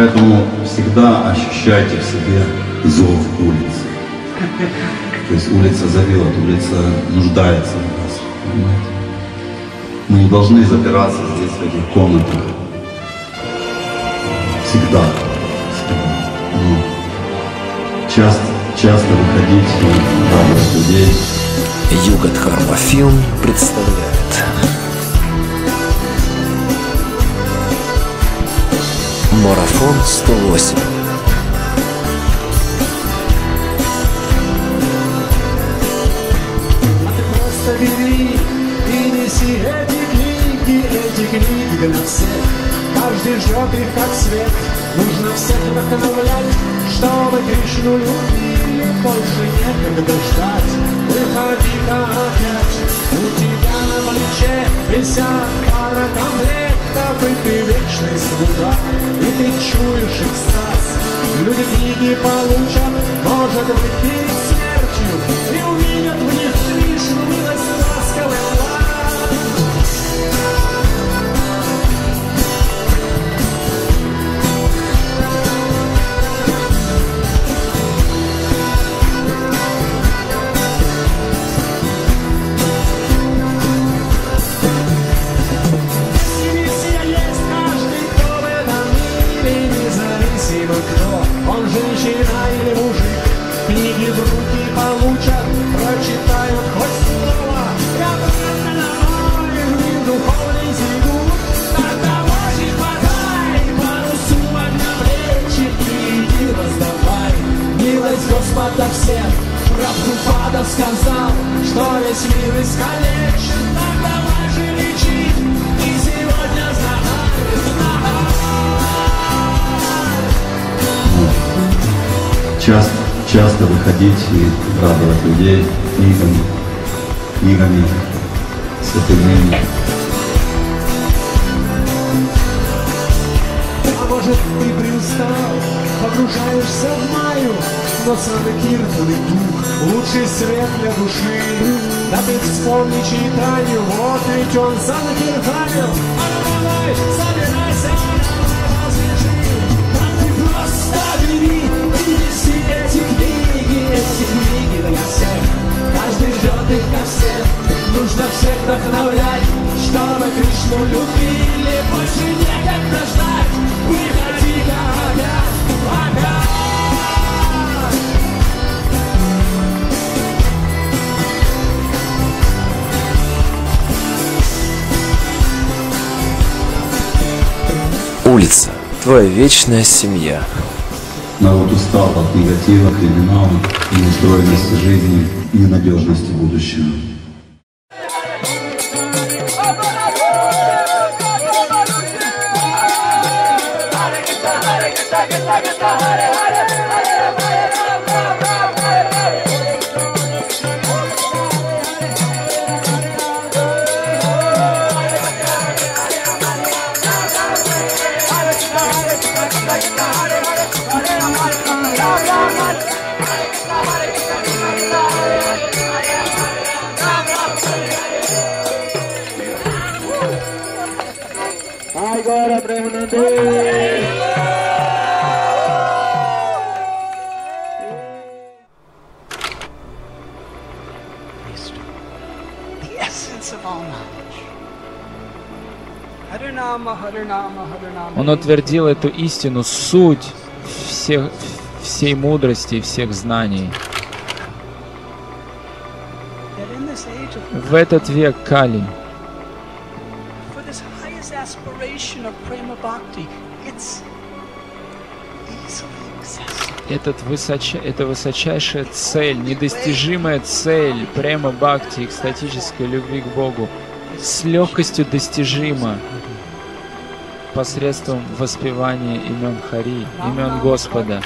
Поэтому всегда ощущайте в себе зов улицы. То есть улица зовет, улица нуждается в вас. Мы не должны запираться здесь, в этих комнатах. Всегда. Но часто, часто выходить и радовать людей. Юга Дхарма Фильм представляет Марафон 108 А ты просто бери и неси эти книги, эти книги для всех. Каждый жжет их как свет. Нужно всех вдохновлять, чтобы Кришну любили. Больше некогда ждать. Выходи-ка опять. У тебя на плече висят пара комплектов, ты вечный слуга. И ты чуешь экстаз. Люди книги получат, может быть, перед радовать людей книгами, книгами, святыми. А может ты приустал, погружаешься в маю, но самый киртовый дух, лучший свет для души. Да ты вспомни читанию, вот ведь он сам киртанил. А давай, собирайся, для всех. Каждый ждет их ко всех, нужно всех вдохновлять, чтобы Кришну любили, больше некогда ждать. Выходи-ка опять, опять. Улица. Твоя вечная семья. Народ устал от негатива, криминала, неустроенности жизни ненадежности будущего. Он утвердил эту истину, суть всех, всей мудрости и всех знаний. В этот век Кали, этот высоча, это высочайшая цель, недостижимая цель према бхакти, экстатической любви к Богу, с легкостью достижима посредством воспевания имен Хари, имен Господа.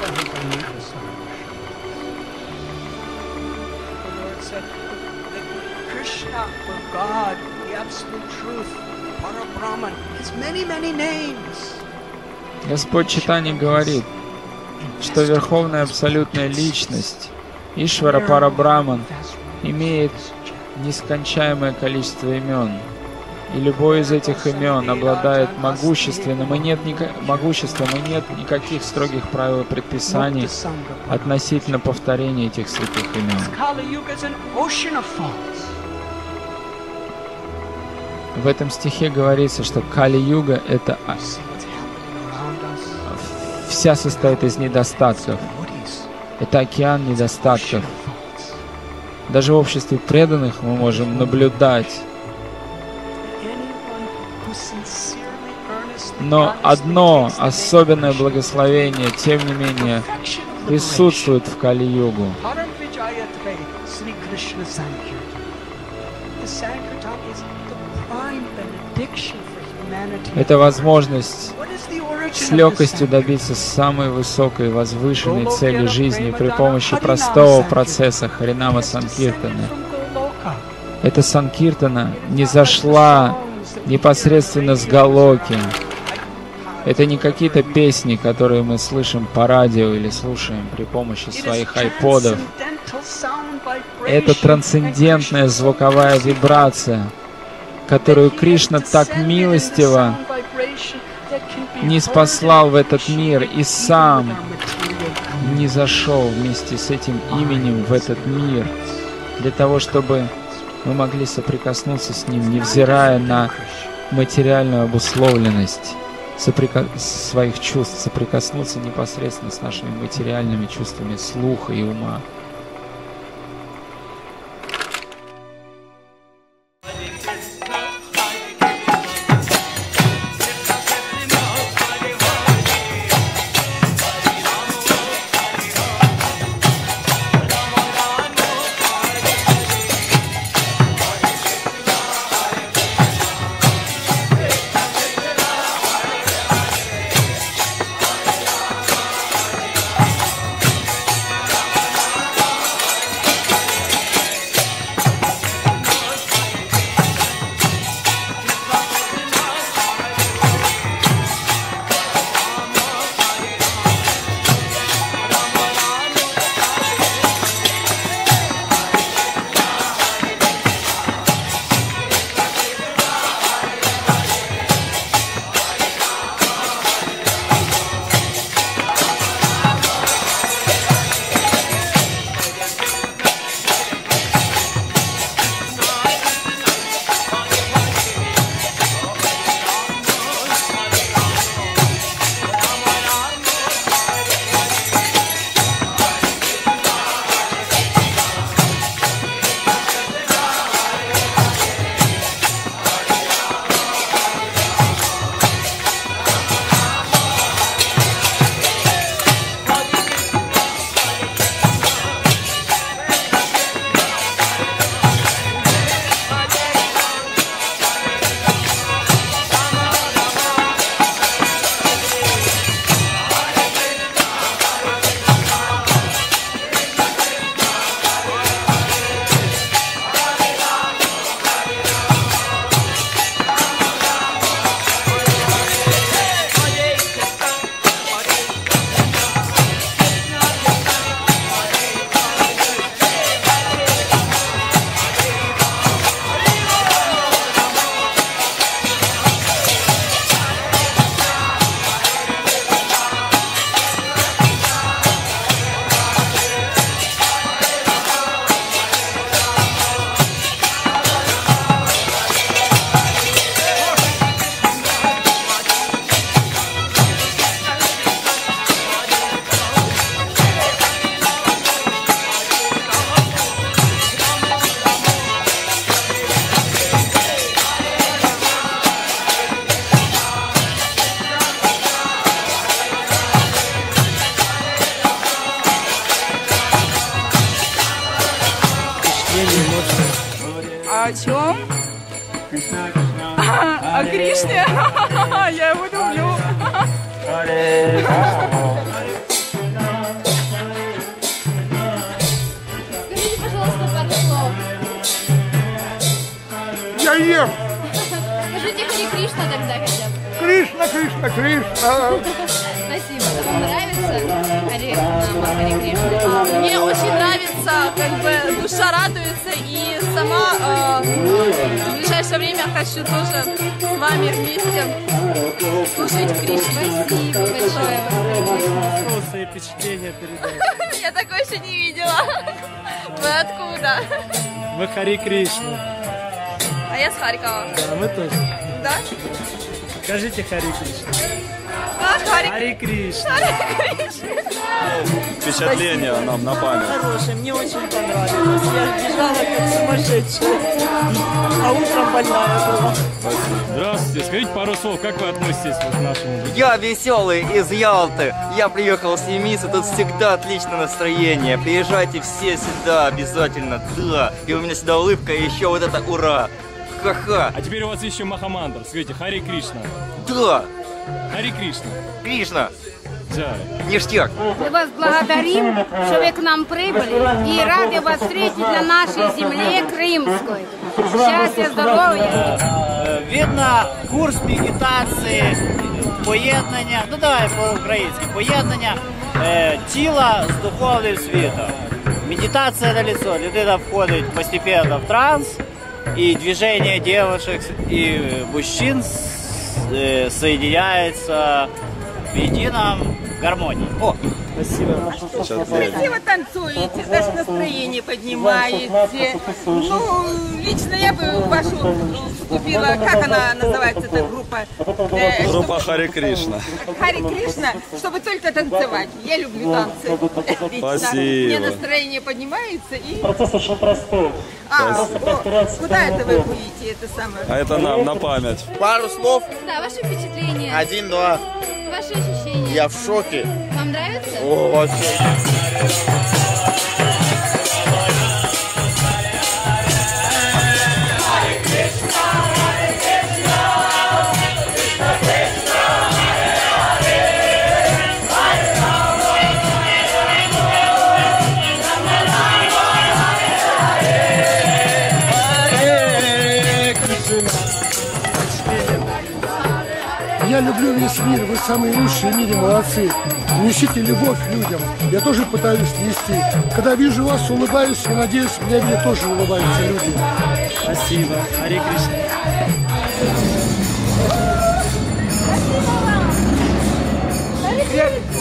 Господь Читани говорит, что Верховная Абсолютная Личность, Ишвара Парабраман, имеет нескончаемое количество имен. И любое из этих имен обладает могущественным и нет ника- могуществом, и нет никаких строгих правил и предписаний относительно повторения этих святых имен. В этом стихе говорится, что Кали-юга — это а, вся состоит из недостатков. Это океан недостатков. Даже в обществе преданных мы можем наблюдать. Но одно особенное благословение, тем не менее, присутствует в Кали-югу. Это возможность с легкостью добиться самой высокой возвышенной цели жизни при помощи простого процесса Харинама Санкиртана. Эта Санкиртана не зашла непосредственно с Галоки. Это не какие-то песни, которые мы слышим по радио или слушаем при помощи своих айподов. Это трансцендентная звуковая вибрация, которую Кришна так милостиво не спаслал в этот мир и сам не зашел вместе с этим именем в этот мир, для того, чтобы мы могли соприкоснуться с ним, невзирая на материальную обусловленность соприка- своих чувств, соприкоснуться непосредственно с нашими материальными чувствами слуха и ума. Я ем. Скажите Хари Кришна тогда хотя бы. Кришна, Кришна, Кришна. Спасибо. Вам нравится Хари, Хари Кришна? Мне очень нравится как бы душа радуется и сама э, в ближайшее время хочу тоже с вами вместе слушать Кришну. Спасибо большое. Свои впечатления передать? Я такое еще не видела. Вы откуда? Мы Хари Кришна. А я с Харькова. А мы тоже. Да? Скажите Хари Кришна. А, Хари Хари Кришна. Хари Кришна. Впечатление нам на память. Хорошее, мне очень понравилось. Я бежала как сумасшедшая, а утром больная была. Здравствуйте. Скажите пару слов, как вы относитесь вот к нашему Я веселый из Ялты. Я приехал с Немиса, тут всегда отличное настроение. Приезжайте все сюда обязательно, да. И у меня всегда улыбка, и еще вот это ура. Ха-ха. А теперь у вас еще Махамандр. Скажите, Хари Кришна. Да. Хари Кришна. Кришна. Да. Ништяк. Мы вас благодарим, что вы к нам прибыли и рады вас встретить на нашей земле крымской. Счастья, здоров'я. Е, Видно курс медитації, поєднання, ну давай по-українськи, поєднання е, тіла з духовним світом. Медитація на лицо. Людина входить постепенно в транс, и движение девушек и мужчин э, соединяется в едином гармонии. О, спасибо. Красиво танцуете, даже настроение поднимаете. Ну, лично я бы вашу вступила, как она называется, эта группа? Э, Группа Хари Кришна. Хари Кришна, чтобы только танцевать. Я люблю танцы. Отлично. Спасибо. Мне настроение поднимается и... Процесс очень простой. А, о, куда это вы будете, это самое? А это нам на память. Пару слов. Да, ваши впечатления. Один, два. Ваши ощущения. Я в шоке. Вам нравится? О, вообще. Весь мир, вы самые лучшие в мире, молодцы. Несите любовь людям. Я тоже пытаюсь нести. Когда вижу вас, улыбаюсь и надеюсь, меня видят тоже улыбаются люди. Спасибо. Хари Кришна.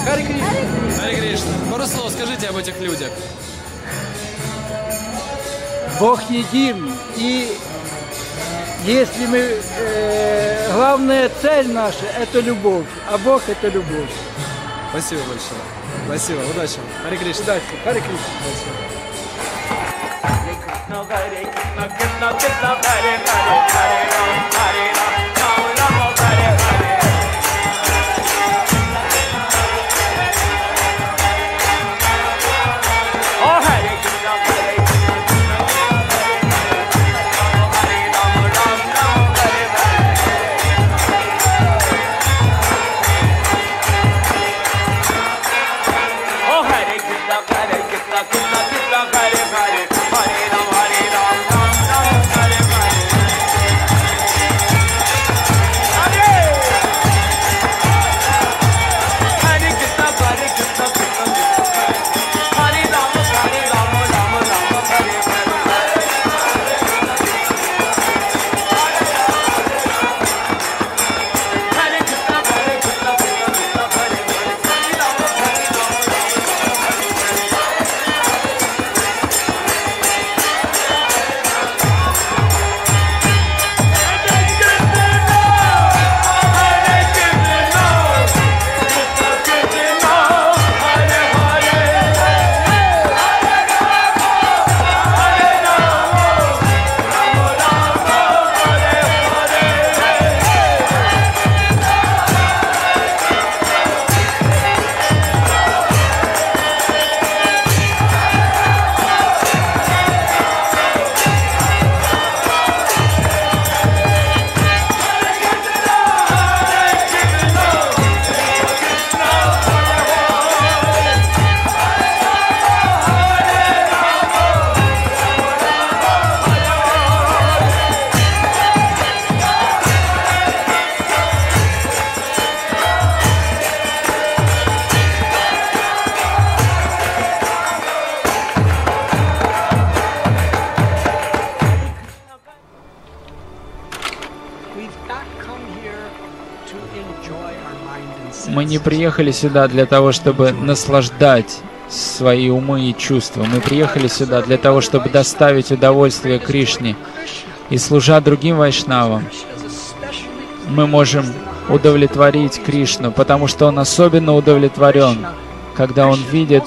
Хари Кришна. Хари Кришна. Пару слов скажите об этих людях. Бог един. И если мы... э, главная цель наша – это любовь, а Бог – это любовь. Спасибо большое. Спасибо. Удачи. вам. Хари Кришна. Удачи. Хари Кришна. Hare приехали сюда для того, чтобы наслаждать свои умы и чувства. Мы приехали сюда для того, чтобы доставить удовольствие Кришне. И служа другим вайшнавам, мы можем удовлетворить Кришну, потому что он особенно удовлетворен, когда он видит,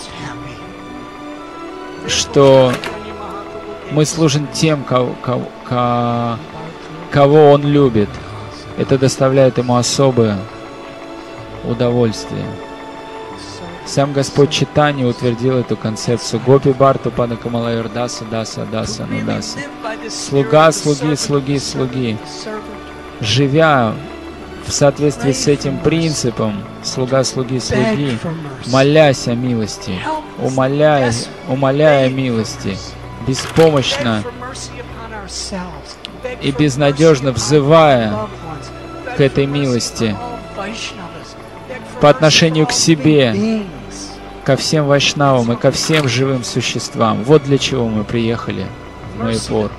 что мы служим тем, кого, кого, кого он любит. Это доставляет ему особое удовольствие. Сам Господь Читани утвердил эту концепцию. Гопи Барту Падакамалайр Даса Даса Даса Нудаса. Слуга, слуги, слуги, слуги. Живя в соответствии с этим принципом, слуга, слуги, слуги, молясь о милости, умоляя, умоляя милости, беспомощно и безнадежно взывая к этой милости по отношению к себе, ко всем вайшнавам и ко всем живым существам. Вот для чего мы приехали в Майпур.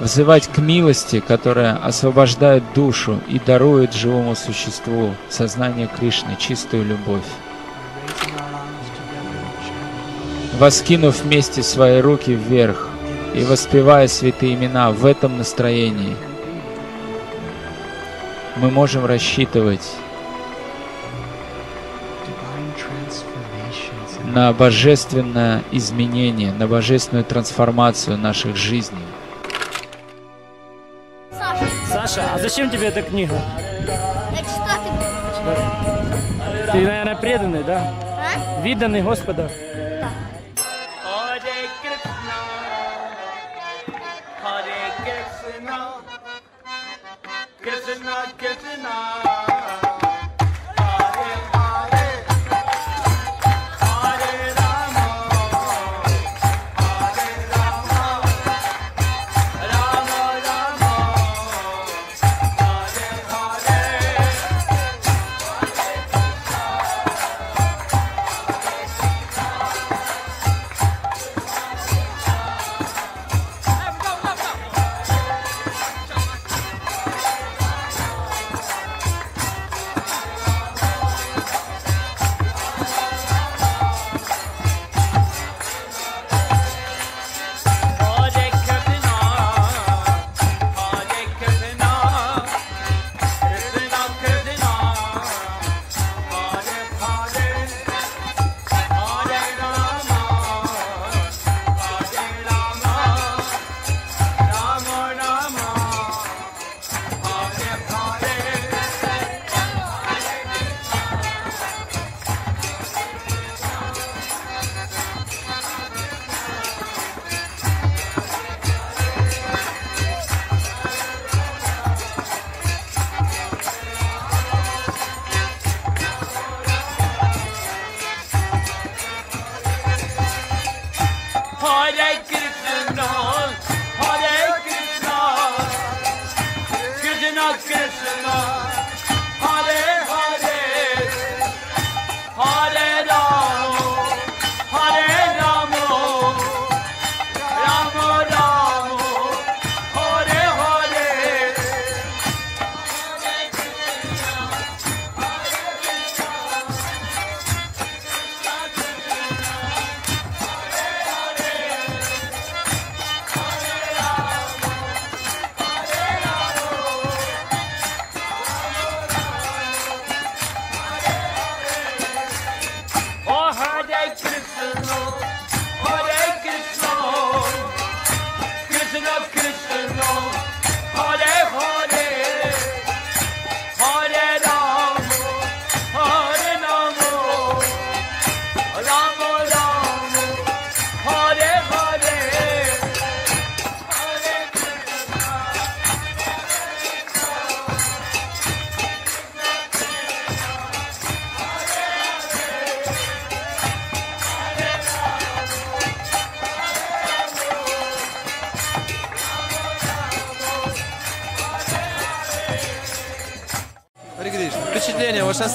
Взывать к милости, которая освобождает душу и дарует живому существу сознание Кришны, чистую любовь. Воскинув вместе свои руки вверх и воспевая святые имена в этом настроении, мы можем рассчитывать на божественное изменение, на божественную трансформацию наших жизней. Саша, а зачем тебе эта книга? Это что ты? Ты, наверное, преданный, да? А? Виданный Господа.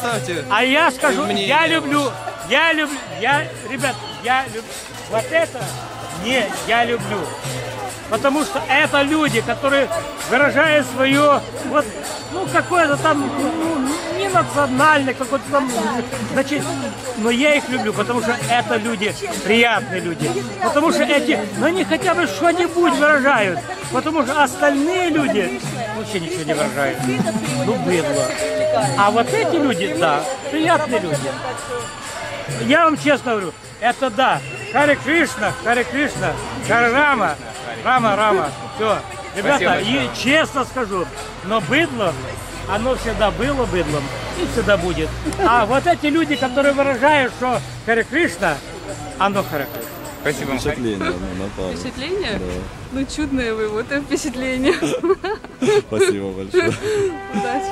Оставьте. А я скажу, Мнение я люблю, я люблю, я, ребят, я люблю, вот это, не, я люблю. Потому что это люди, которые выражают свое, вот, ну, какое-то там, ну, не национальное, какое-то там, значит, но я их люблю, потому что это люди, приятные люди. Потому что эти, ну, они хотя бы что-нибудь выражают. Потому что остальные люди вообще ничего не выражают. Ну, быдло. А вот эти люди, да, приятные люди. Я вам честно говорю, это да. Харе Кришна, Харе Кришна, Харе Рама, Рама, Рама. Все. Ребята, и честно скажу, но быдло, оно всегда было быдлом и всегда будет. А вот эти люди, которые выражают, что Харе Кришна, оно Харе Кришна. Спасибо. Впечатление ну. Впечатление? Да. Ну, чудное вы, вот это впечатление. Спасибо большое.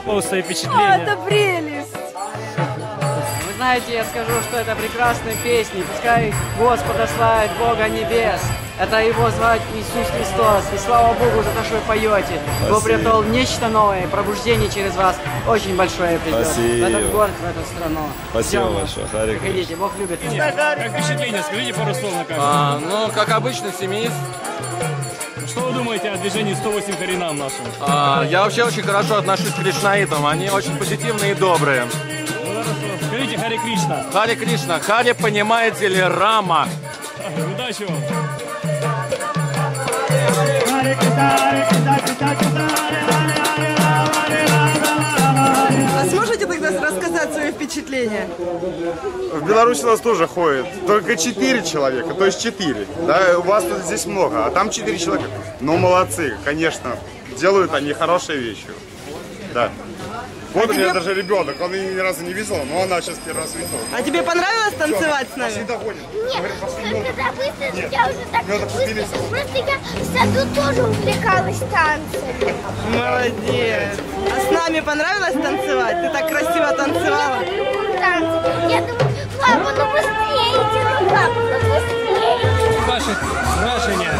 Просто О, впечатление. это прелесть! Вы знаете, я скажу, что это прекрасные песни. Пускай Господа славит Бога небес. Это Его звать Иисус Христос. И слава Богу за то, что вы поете. Бог Спасибо. притол нечто новое, пробуждение через вас очень большое придет. Спасибо. В этот город, в эту страну. Спасибо вас. большое. Харе Приходите, Бог любит. Как впечатление? Скажите пару слов на камеру. А, ну, как обычно, семьист. Что вы думаете о движении 108 Харинам нашим? А, я вообще очень хорошо отношусь к кришнаитам. Они очень позитивные и добрые. Ну, хорошо. Скажите Харе Кришна. Харе Кришна. Харе, понимаете ли, Рама. Удачи вам. А рассказать свои впечатления? В Беларуси у нас тоже ходит только 4 человека, то есть 4. Да, у вас тут здесь много, а там 4 человека. Ну, молодцы, конечно. Делают они хорошие вещи. Да. Вот у меня даже ребенок, он ее ни разу не видел, но она сейчас первый раз видела. А тебе понравилось танцевать с Пошли нами? догоним. Нет, когда быстро, Нет. я уже так Надо быстро. поделиться. Просто я в саду тоже увлекалась танцами. Молодец. А с нами понравилось танцевать? Ты так красиво танцевала. Я люблю танцы. Я думаю, папа, ну быстрее ну папа, ну быстрее. Ваше враження.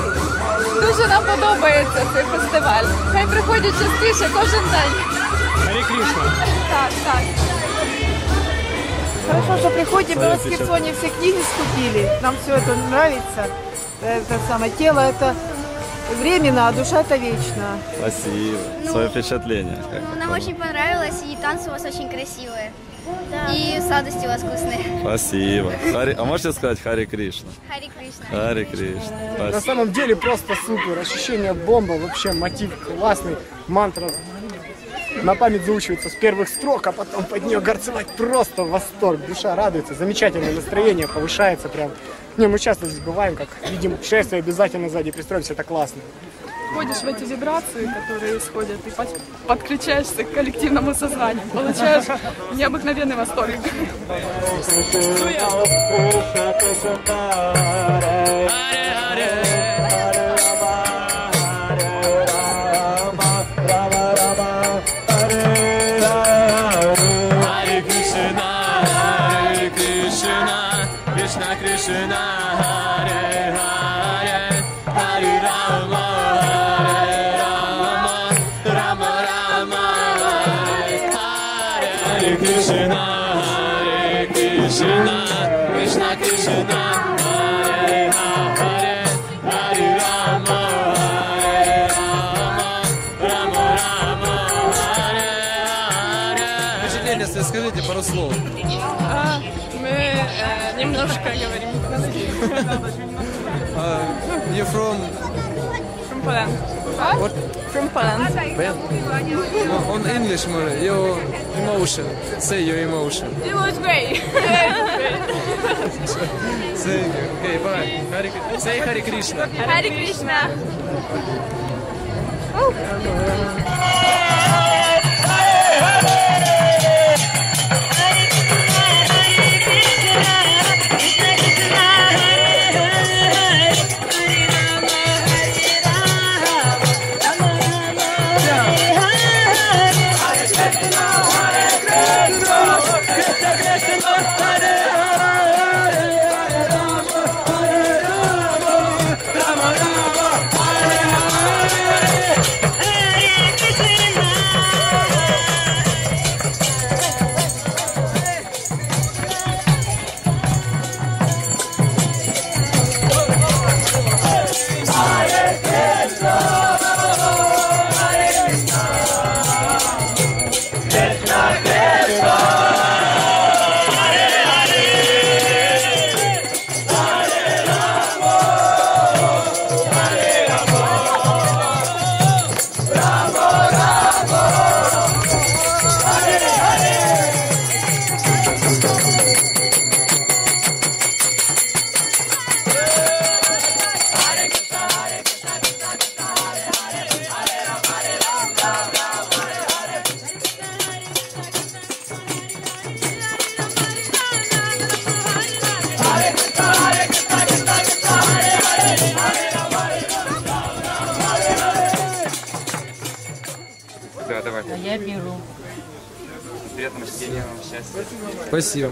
Дуже нам подобається цей фестиваль. Хай приходять частіше кожен день. Харе Кришна. Так, так. Хорошо, что приходите, мы в Аскерсоне все книги скупили. Нам все это нравится. Это самое тело это временно, а душа это вечно. Спасибо. Ну, Свое впечатление. Как Нам очень понравилось, и танцы у вас очень красивые. И сладости у вас вкусные. Спасибо. Харе- А можете сказать Харе Кришна? Хари Кришна. Харе Кришна. На Спасибо. самом деле просто супер. Ощущение бомба, вообще мотив классный. Мантра на память заучивается с первых строк, а потом под нее горцевать просто восторг. Душа радуется, замечательное настроение повышается прям. Не, мы часто здесь бываем, как видим шествие, обязательно сзади пристроимся, это классно. Входишь в эти вибрации, которые исходят, и под- подключаешься к коллективному сознанию. Получаешь необыкновенный восторг. Hare Krishna, Krishna немножко говорим You from... From Poland. What? From Poland. No, on English more. Your emotion. Say your emotion. It was great. Say, okay, bye. Hare, say Hare Krishna. Hare Krishna. Hare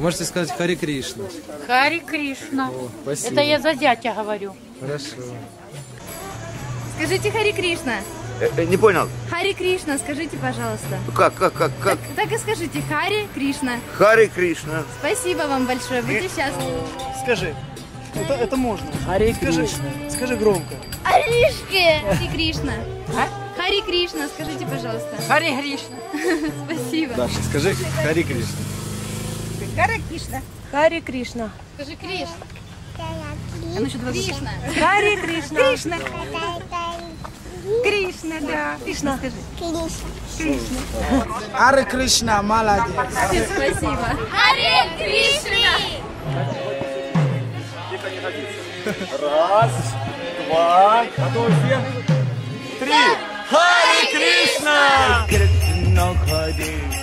Можете сказать Хари Кришна. Хари Кришна. спасибо. Это я за зятя говорю. Хорошо. Скажите Хари Кришна. Э, Не понял. Хари Кришна, скажите, пожалуйста. Как, как, как, как? Так и скажите, Хари Кришна. Хари Кришна. Спасибо вам большое, будьте счастливы. Скажи, это, это можно. Хари скажи, Кришна. Скажи громко. Аришки! Хари Кришна. Хари Кришна, скажите, пожалуйста. Хари Кришна. Спасибо. Даша, скажи Хари Кришна. Хари Кришна. Хари Кришна. Скажи Кришна. А ну что, два Кришна. Хари Кришна. Кришна. Кришна, да. Кришна, скажи. Кришна. Аре Кришна, молодец. Спасибо. Хари Кришна. Раз, два? Три. Хари Кришна! Hare Krishna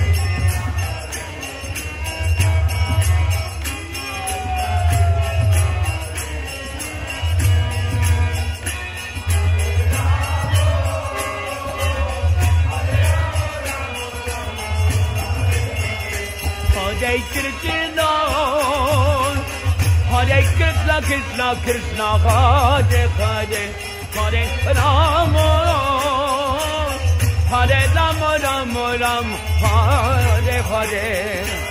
Hare Krishna Krishna Krishna Hare Hare Hare Rama. Hare Rama Rama Rama Hare Hare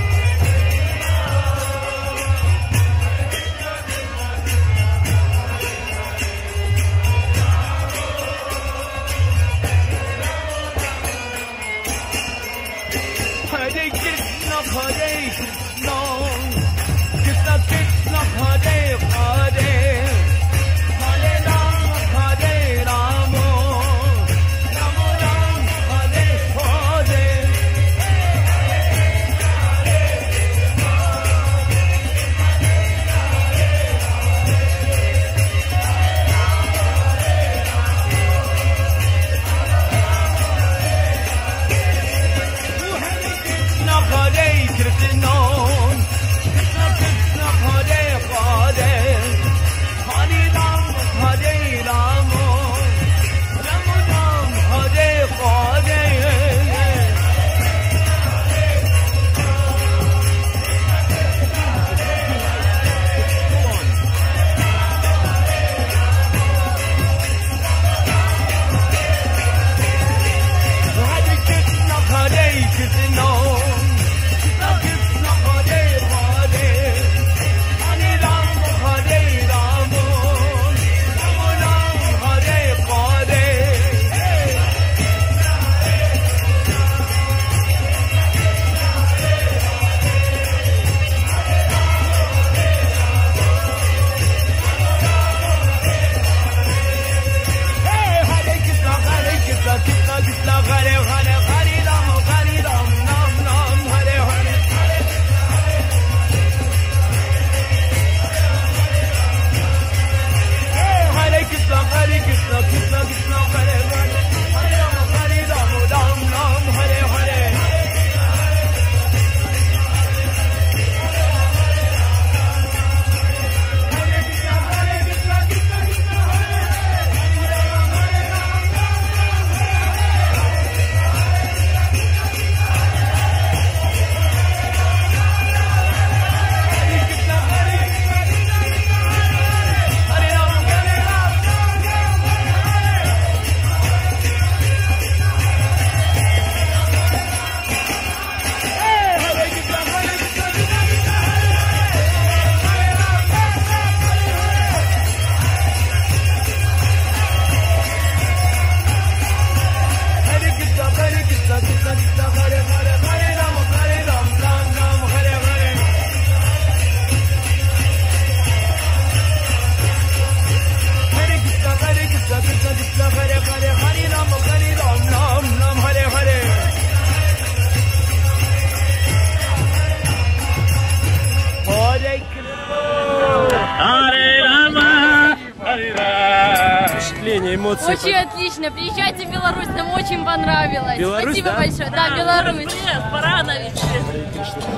очень понравилось. Беларусь, Спасибо да? большое. Да, Беларусь. Привет, Баранович.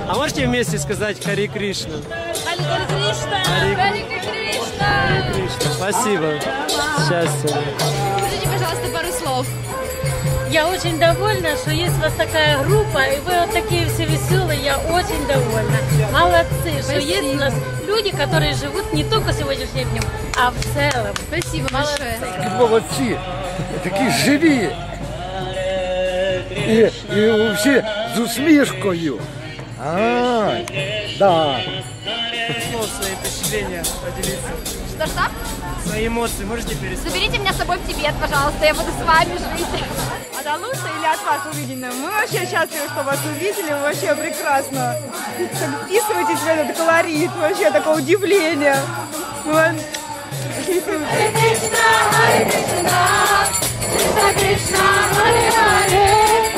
А можете вместе сказать Хари Кришна? Хари Кришна. Хари Кришна. Кришна. Спасибо. Счастья. Скажите, пожалуйста, пару слов. Я очень довольна, что есть у вас такая группа, и вы вот такие все веселые, я очень довольна. Молодцы, что Спасибо. есть у нас люди, которые живут не только сегодняшним днем, а в целом. Спасибо большое. Молодці, такі живі. І, і всі з усмішкою. А, да. Слов, свои впечатления поделиться. Что-что? Свои эмоции можете пересказать? Заберите меня с собой в Тибет, пожалуйста, я буду с вами жить. От Алуса или от вас увиденное? Мы вообще счастливы, что вас увидели, вы вообще прекрасно. Так Вписываетесь в этот колорит, вообще такое удивление. Мы вам-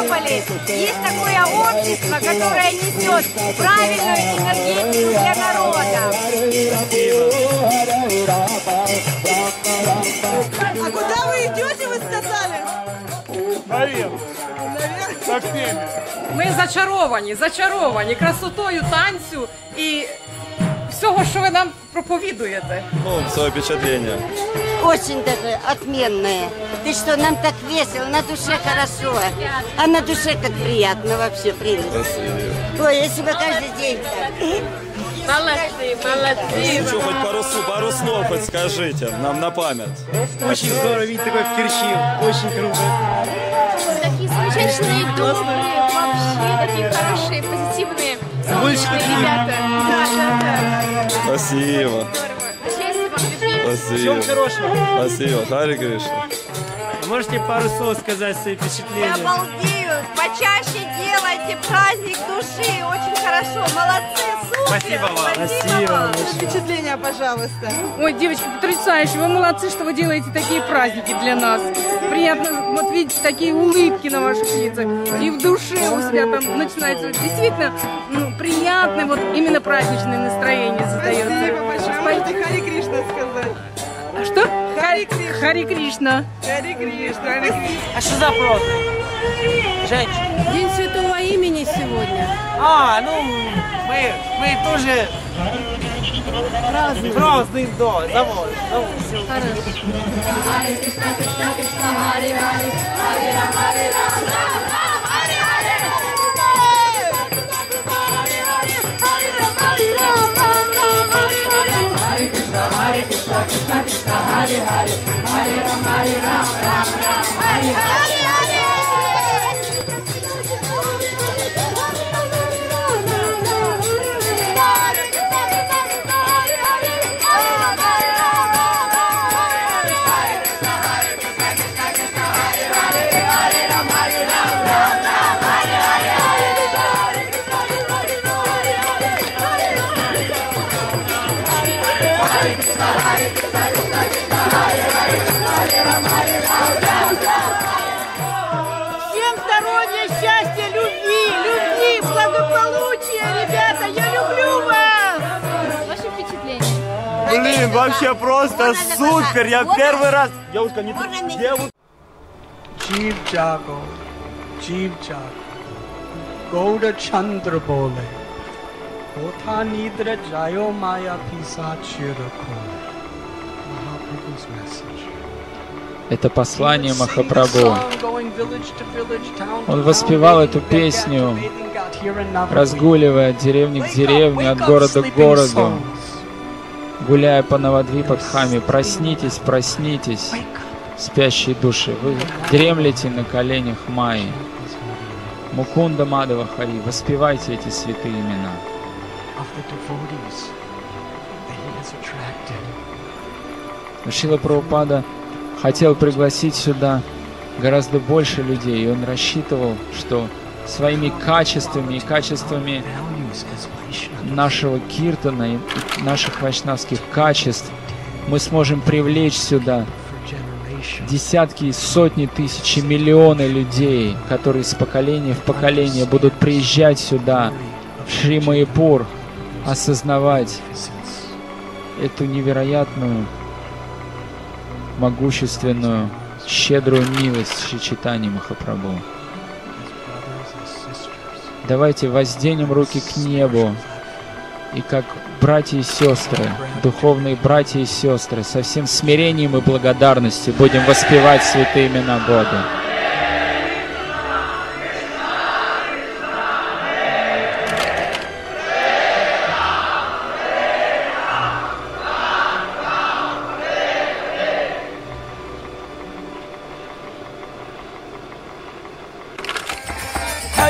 Симферополе есть такое общество, которое несет правильную энергетику для народа. А куда вы идете, вы сказали? Наверх. Со всеми. Ми зачаровані, зачаровані красотою танцю і всього, що ви нам проповідуєте. Ну, свое впечатление. Очень даже отменное. Ты что, нам так весело, на душе хорошо. А на душе как приятно вообще. Спасибо. Ой, если бы каждый день так. Молодцы, молодцы. Что, хоть пару, слов- пару слов хоть скажите, нам на память. Очень здорово видеть такой в Кирчи. Очень круто. Такие замечательные, добрые, вообще такие хорошие, позитивные, Таких. ребята. Да, да, да. Спасибо. Любви. Спасибо. Всем хорошего. Спасибо. Хари Кришна. Можете пару слов сказать свои Я впечатления? обалдею. Почаще делайте праздник души. Очень хорошо. Молодцы, супер. Спасибо вам. Спасибо. Спасибо. Впечатления, пожалуйста. Ой, девочки, потрясающе, вы молодцы, что вы делаете такие праздники для нас. Приятно вот видеть такие улыбки на ваших лицах. И в душе у себя там начинается действительно ну, приятное вот именно праздничное настроение создается. Спасибо большое. Можете Хари Кришна сказать. А что? Хари Кришна. Хари Кришна. Хари Кришна. А что за праздник? Женщина. День Святого Имени сегодня. А, ну, мы, мы тоже празднуем. Празднуем, да, завод. हरे हरे हरे राम Hare राम राम राम हरे Hare Hare Krishna, Hare Krishna. Всем здоровья, счастья, любви, любви, благополучия, ребята, я люблю вас! Ваше впечатление? Блин, вообще просто супер, я первый раз... Девушка, не ты... Девушка... Чивчако, Чивчако, Гоура Чандра Боле, Кота Нидра Джайо Майя Писачи Ракуна. Это послание Махапрабху. Он воспевал эту песню, разгуливая от деревни к деревне, от города к городу, гуляя по Навадвипадхаме. Проснитесь, проснитесь, спящие души. Вы дремлете на коленях Майи. Мукунда Мадава Хари, воспевайте эти святые имена. Шила Прабхупада хотел пригласить сюда гораздо больше людей, и он рассчитывал, что своими качествами и качествами нашего киртана и наших вайшнавских качеств мы сможем привлечь сюда десятки и сотни тысяч и миллионы людей, которые с поколения в поколение будут приезжать сюда, в Шри Маипур, осознавать эту невероятную, могущественную, щедрую милость Шри Читани Махапрабху. Давайте возденем руки к небу и как братья и сестры, духовные братья и сестры, со всем смирением и благодарностью будем воспевать святые имена Бога.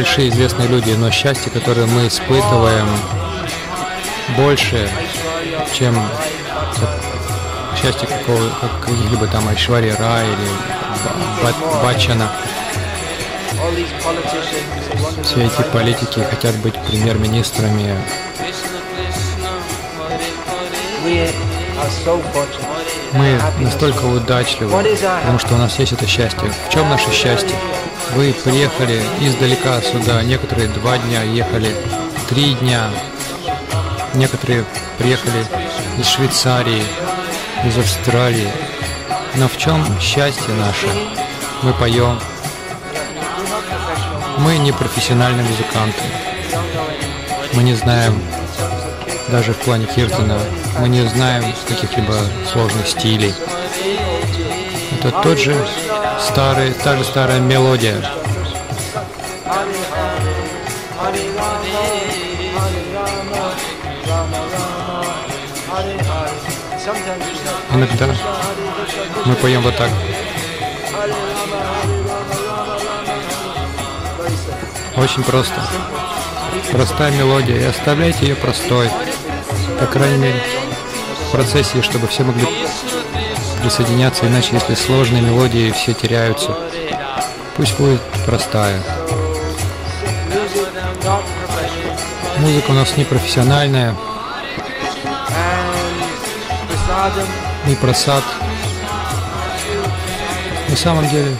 большие известные люди, но счастье, которое мы испытываем, больше, чем счастье какого, как каких-либо там Айшвари Рай или Ба- Ба- Баччана. All these politicians want to Все эти политики хотят быть премьер-министрами. Мы настолько удачливы, потому что у нас есть это счастье. В чем наше счастье? Вы приехали издалека сюда, некоторые два дня ехали, три дня, некоторые приехали из Швейцарии, из Австралии. Но в чем счастье наше? мы поем. Мы не профессиональные музыканты. Мы не знаем, даже в плане Киртона, мы не знаем каких-либо сложных стилей. Это тот же старый, та же старая мелодия. Иногда мы поем вот так. Очень просто. Простая мелодия. И оставляйте ее простой. По крайней мере, в процессе, чтобы все могли присоединяться. Иначе, если сложные мелодии, все теряются. Пусть будет простая. Музыка у нас не профессиональная. И просад. На самом деле,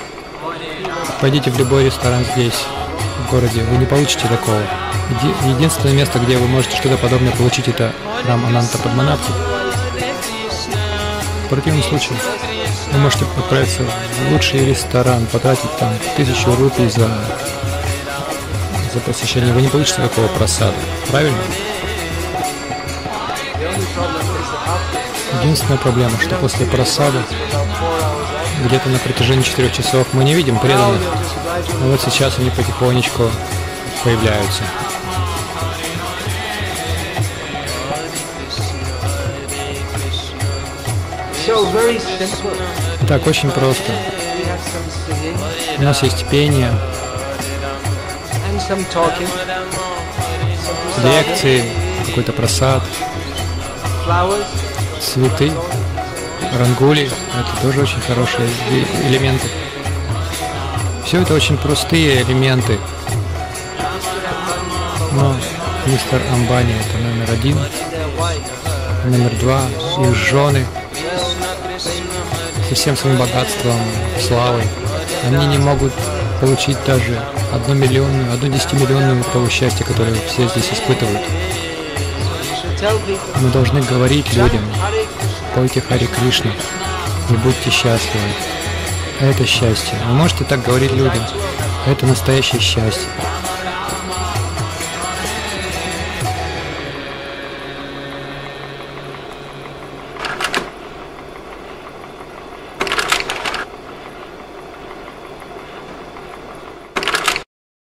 пойдите в любой ресторан здесь, в городе, вы не получите такого. Еди- Единственное место, где вы можете что-то подобное получить, это храм Ананта Падманабхи. Противном случае вы можете отправиться в лучший ресторан, потратить там тысячу рупий за, за посещение. Вы не получите такого просада. Правильно? Единственная проблема, что после просады где-то на протяжении четырех часов мы не видим преданных. Но вот сейчас они потихонечку появляются. Так, очень просто. У нас есть пение, лекции, какой-то просад, цветы, рангули. Это тоже очень хорошие элементы. Все это очень простые элементы. Но мистер Амбани это номер один, номер два, их жены со всем своим богатством, славой. Они не могут получить даже одну миллионную, одну десятимиллионную того счастья, которое все здесь испытывают. Мы должны говорить людям, пойте Хари Кришна и будьте счастливы. Это счастье. Вы можете так говорить людям. Это настоящее счастье.